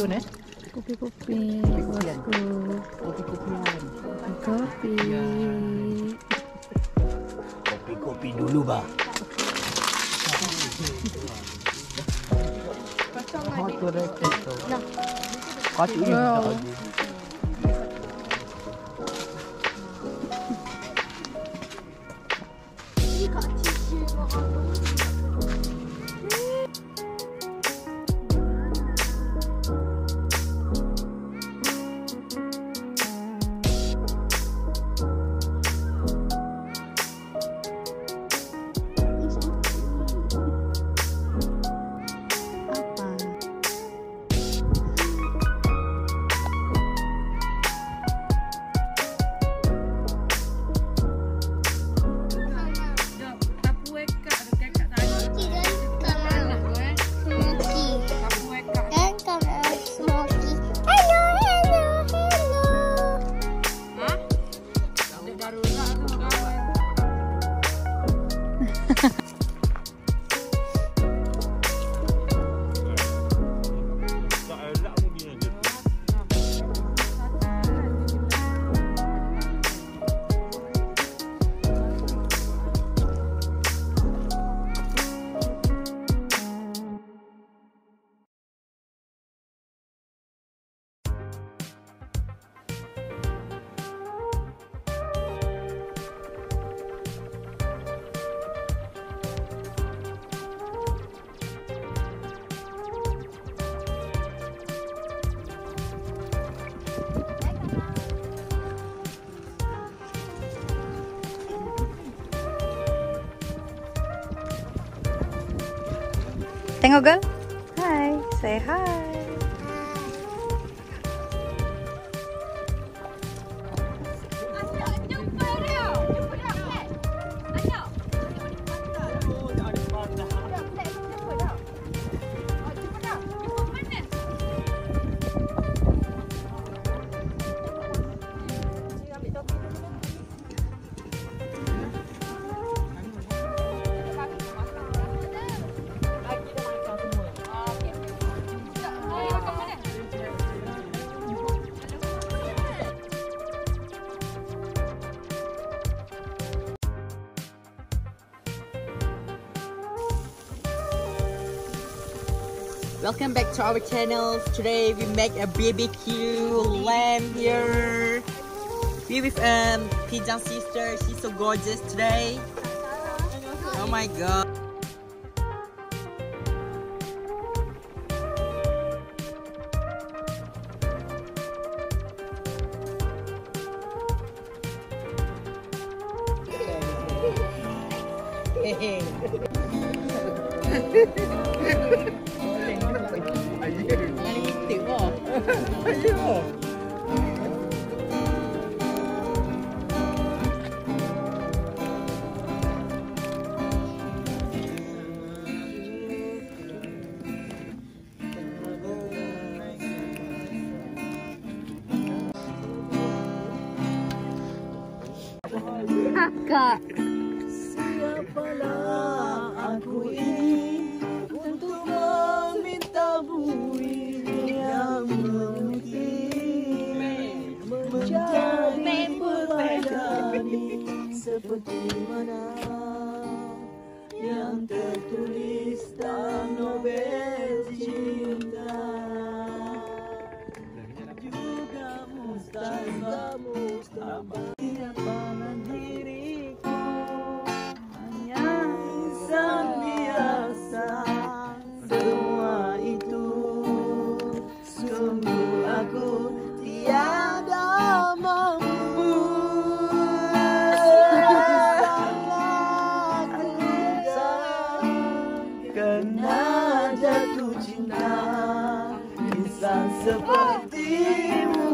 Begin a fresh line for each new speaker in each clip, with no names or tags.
Kopi mana?
Kopi-kopi.
Kopi-kopian.
Bosku.
Kopi-kopian.
Kopi.
Kopi-kopi dulu bah. Hot racket tu. Patut ni
Tengok girl. Hi. Say hi.
Welcome back to our channel. Today we make a BBQ lamb here. We with um Pijan's sister. She's so gorgeous today. Oh my god.
Hey. Aí, ó. Seperti mana yang tertulis dalam Nobel cinta juga mustahil mustahil cinta Insan sepertimu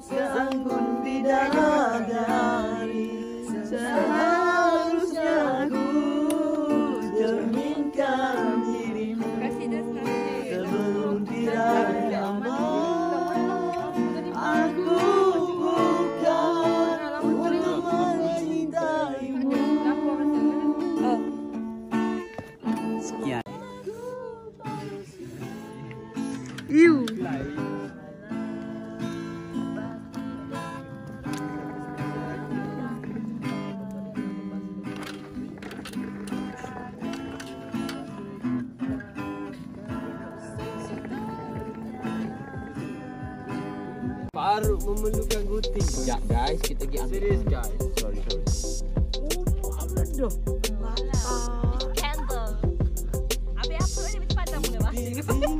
Seanggun bidadari. Seharusnya aku Cerminkan Baru memerlukan gunting
Sekejap guys, kita pergi ambil.
Serius guys
Sorry, sorry.
Oh, apa dah?
Candle. Habis apa ni dah mula bahasa.